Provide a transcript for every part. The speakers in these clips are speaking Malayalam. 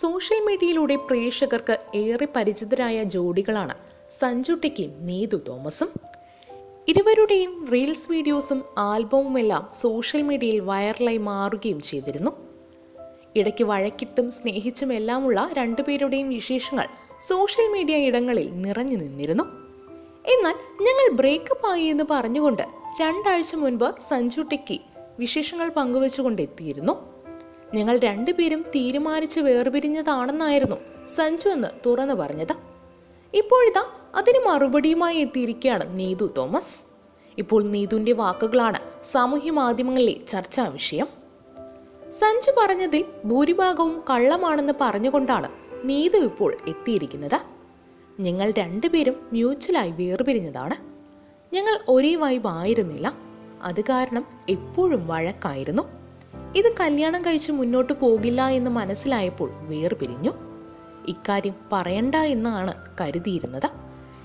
സോഷ്യൽ മീഡിയയിലൂടെ പ്രേക്ഷകർക്ക് ഏറെ പരിചിതരായ ജോഡികളാണ് സഞ്ജു ടെക്കിയും നീതു തോമസും. ഇരുവരുടെയും റീൽസ് വീഡിയോസും ആൽബവുമെല്ലാം സോഷ്യൽ മീഡിയയിൽ വൈറലായി മാറുകയും ചെയ്തിരുന്നു. ഇടയ്ക്ക് വഴക്കിട്ടും സ്നേഹിച്ചും എല്ലാമുള്ള രണ്ടുപേരുടെയും വിശേഷങ്ങൾ സോഷ്യൽ മീഡിയ ഇടങ്ങളിൽ നിറഞ്ഞു നിന്നിരുന്നു. എന്നാൽ ഞങ്ങൾ ബ്രേക്കപ്പ് ആയി എന്ന് പറഞ്ഞുകൊണ്ട് രണ്ടാഴ്ച മുൻപ് സഞ്ജു വിശേഷങ്ങൾ പങ്കുവച്ചുകൊണ്ട് എത്തിയിരുന്നു ഞങ്ങൾ രണ്ടുപേരും തീരുമാനിച്ച് വേർപിരിഞ്ഞതാണെന്നായിരുന്നു സഞ്ജു എന്ന് തുറന്നു പറഞ്ഞത്. ഇപ്പോഴിതാ അതിന് മറുപടിയുമായി എത്തിയിരിക്കുകയാണ് നീതു തോമസ്. ഇപ്പോൾ നീതുവിന്റെ വാക്കുകളാണ് സാമൂഹ്യ മാധ്യമങ്ങളിലെ ചർച്ചാ വിഷയം. സഞ്ജു പറഞ്ഞതിൽ ഭൂരിഭാഗവും കള്ളമാണെന്ന് പറഞ്ഞുകൊണ്ടാണ് നീതു ഇപ്പോൾ എത്തിയിരിക്കുന്നത്. ഞങ്ങൾ രണ്ടുപേരും മ്യൂച്വലായി വേർപിരിഞ്ഞതാണ്. ഞങ്ങൾ ഒരേ വൈബ് ആയിരുന്നില്ല. അത് കാരണം എപ്പോഴും വഴക്കായിരുന്നു. ഇത് കല്യാണം കഴിച്ച് മുന്നോട്ട് പോകില്ല എന്ന് മനസ്സിലായപ്പോൾ വേർപിരിഞ്ഞു. ഇക്കാര്യം പറയണ്ട എന്നാണ് കരുതിയിരുന്നത്.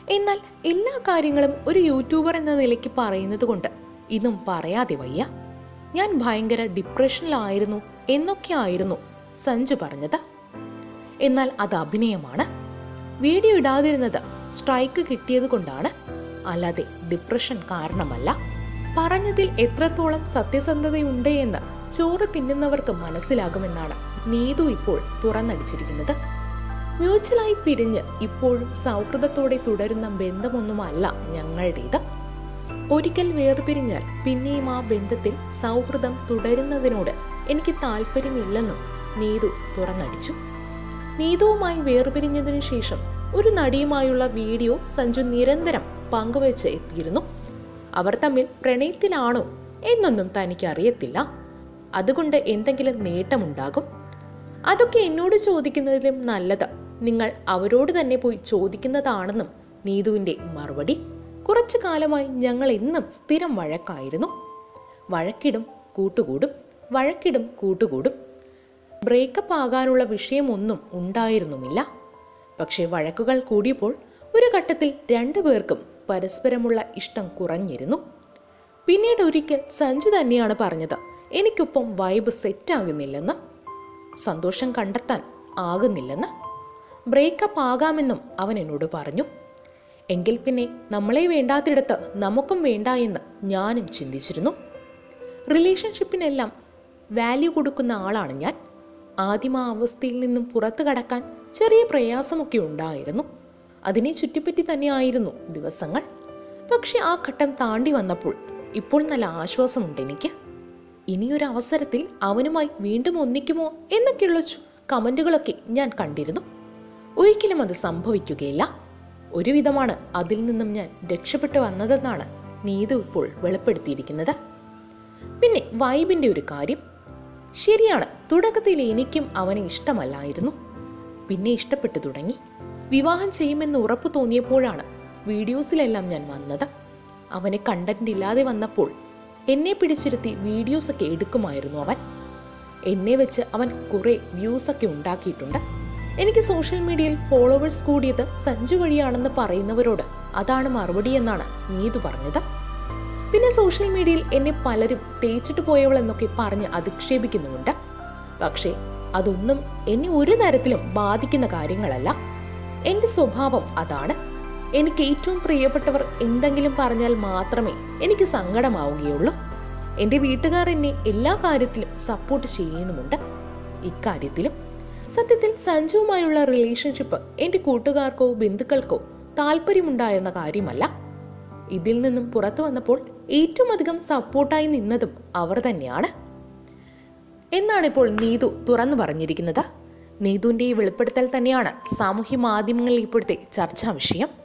എന്നാൽ എല്ലാ കാര്യങ്ങളും ഒരു യൂട്യൂബർ എന്ന നിലയ്ക്ക് പറയുന്നത് കൊണ്ട് ഇതും പറയാതെ വയ്യ. ഞാൻ ഭയങ്കര ഡിപ്രഷനിലായിരുന്നു എന്നൊക്കെയായിരുന്നു സഞ്ജു പറഞ്ഞത്. എന്നാൽ അത് അഭിനയമാണ്. വീഡിയോ ഇടാതിരുന്നത് സ്ട്രൈക്ക് കിട്ടിയത് കൊണ്ടാണ്. അല്ലാതെ ഡിപ്രഷൻ കാരണമല്ല. പറഞ്ഞതിൽ എത്രത്തോളം സത്യസന്ധതയുണ്ട് എന്ന് ചോറ് തിന്നുന്നവർക്ക് മനസ്സിലാകുമെന്നാണ് നീതു ഇപ്പോൾ തുറന്നടിച്ചിരിക്കുന്നത്. മ്യൂച്വലായി പിരിഞ്ഞ് ഇപ്പോഴും സൗഹൃദത്തോടെ തുടരുന്ന ബന്ധമൊന്നുമല്ല ഞങ്ങളുടേത്. ഒരിക്കൽ വേർപിരിഞ്ഞാൽ പിന്നെയും ആ ബന്ധത്തിൽ സൗഹൃദം തുടരുന്നതിനോട് എനിക്ക് താല്പര്യമില്ലെന്നും നീതു തുറന്നടിച്ചു. നീതുവുമായി വേർപിരിഞ്ഞതിനു ശേഷം ഒരു നടിയുമായുള്ള വീഡിയോ സഞ്ജു നിരന്തരം പങ്കുവച്ച് എത്തിയിരുന്നു. അവർ തമ്മിൽ പ്രണയത്തിലാണോ എന്നൊന്നും തനിക്ക് അറിയത്തില്ല അതുകൊണ്ട് എന്തെങ്കിലും നേട്ടമുണ്ടാകും? അതൊക്കെ എന്നോട് ചോദിക്കുന്നതിലും നല്ലത്. നിങ്ങൾ അവരോട് തന്നെ പോയി ചോദിക്കുന്നതാണെന്നും നീതുവിന്റെ മറുപടി. കുറച്ചു കാലമായി ഞങ്ങൾ എന്നും സ്ഥിരം വഴക്കായിരുന്നു. വഴക്കിടും കൂട്ടുകൂടും വഴക്കിടും കൂട്ടുകൂടും. ബ്രേക്കപ്പ് ആകാനുള്ള വിഷയമൊന്നും ഉണ്ടായിരുന്നുമില്ല. പക്ഷേ വഴക്കുകൾ കൂടിയപ്പോൾ ഒരു ഘട്ടത്തിൽ രണ്ടുപേർക്കും പരസ്പരമുള്ള ഇഷ്ടം കുറഞ്ഞിരുന്നു. പിന്നീട് ഒരിക്കൽ സഞ്ജു തന്നെയാണ് പറഞ്ഞത്. എനിക്കൊപ്പം വൈബ് സെറ്റാകുന്നില്ലെന്ന് സന്തോഷം കണ്ടെത്താൻ ആകുന്നില്ലെന്ന് ബ്രേക്കപ്പ് ആകാമെന്നും അവൻ എന്നോട് പറഞ്ഞു. എങ്കിൽ പിന്നെ നമ്മളെ വേണ്ടാത്തിടത്ത് നമുക്കും വേണ്ട എന്ന് ഞാനും ചിന്തിച്ചിരുന്നു. റിലേഷൻഷിപ്പിനെല്ലാം വാല്യൂ കൊടുക്കുന്ന ആളാണ് ഞാൻ. ആദിമ അവസ്ഥയിൽ നിന്നും പുറത്തു കടക്കാൻ ചെറിയ പ്രയാസമൊക്കെ ഉണ്ടായിരുന്നു. അതിനെ ചുറ്റിപ്പറ്റി തന്നെയായിരുന്നു ദിവസങ്ങൾ. പക്ഷെ ആ ഘട്ടം താണ്ടി വന്നപ്പോൾ ഇപ്പോൾ നല്ല ആശ്വാസമുണ്ട് എനിക്ക്. ഇനിയൊരു അവസരത്തിൽ അവനുമായി വീണ്ടും ഒന്നിക്കുമോ എന്നൊക്കെയുള്ള കമന്റുകളൊക്കെ ഞാൻ കണ്ടിരുന്നു. ഒരിക്കലും അത് സംഭവിക്കുകയില്ല. ഒരുവിധമാണ് അതിൽ നിന്നും ഞാൻ രക്ഷപ്പെട്ടു വന്നതെന്നാണ് നീതു ഇപ്പോൾ വെളിപ്പെടുത്തിയിരിക്കുന്നത്. പിന്നെ വൈബിന്റെ ഒരു കാര്യം. ശരിയാണ് തുടക്കത്തിൽ എനിക്കും അവനെ ഇഷ്ടമല്ലായിരുന്നു. പിന്നെ ഇഷ്ടപ്പെട്ടു തുടങ്ങി. വിവാഹം ചെയ്യുമെന്ന് ഉറപ്പ് തോന്നിയപ്പോഴാണ് വീഡിയോസിലെല്ലാം ഞാൻ വന്നത്. അവനെ കണ്ടന്റ് ഇല്ലാതെ വന്നപ്പോൾ എന്നെ പിടിച്ചിരുത്തി വീഡിയോസൊക്കെ എടുക്കുമായിരുന്നു അവൻ. എന്നെ വെച്ച് അവൻ കുറേ വ്യൂസൊക്കെ ഉണ്ടാക്കിയിട്ടുണ്ട്. എനിക്ക് സോഷ്യൽ മീഡിയയിൽ ഫോളോവേഴ്സ് കൂടിയത് സഞ്ജു വഴിയാണെന്ന് പറയുന്നവരോട് അതാണ് മറുപടി എന്നാണ് നീതു പറഞ്ഞത്. പിന്നെ സോഷ്യൽ മീഡിയയിൽ എന്നെ പലരും തേച്ചിട്ട് പോയവൾ എന്നൊക്കെ പറഞ്ഞ് അധിക്ഷേപിക്കുന്നുമുണ്ട്. പക്ഷേ അതൊന്നും എന്നെ ഒരു തരത്തിലും ബാധിക്കുന്ന കാര്യങ്ങളല്ല. എന്റെ സ്വഭാവം അതാണ്. എനിക്ക് ഏറ്റവും പ്രിയപ്പെട്ടവർ എന്തെങ്കിലും പറഞ്ഞാൽ മാത്രമേ എനിക്ക് സങ്കടമാവുകയുള്ളൂ. എന്റെ വീട്ടുകാർ എന്നെ എല്ലാ കാര്യത്തിലും സപ്പോർട്ട് ചെയ്യുന്നുമുണ്ട്. ഇക്കാര്യത്തിലും സത്യത്തിൽ സഞ്ജുവുമായുള്ള റിലേഷൻഷിപ്പ് എന്റെ കൂട്ടുകാർക്കോ ബന്ധുക്കൾക്കോ താല്പര്യമുണ്ടായെന്ന കാര്യമല്ല. ഇതിൽ നിന്നും പുറത്തു വന്നപ്പോൾ ഏറ്റവും അധികം സപ്പോർട്ടായി നിന്നതും അവർ തന്നെയാണ്. എന്നാണിപ്പോൾ നീതു തുറന്നു പറഞ്ഞിരിക്കുന്നത്. നീതുവിന്റെ ഈ വെളിപ്പെടുത്തൽ തന്നെയാണ് സാമൂഹ്യ മാധ്യമങ്ങളിൽ ഇപ്പോഴത്തെ ചർച്ചാ വിഷയം.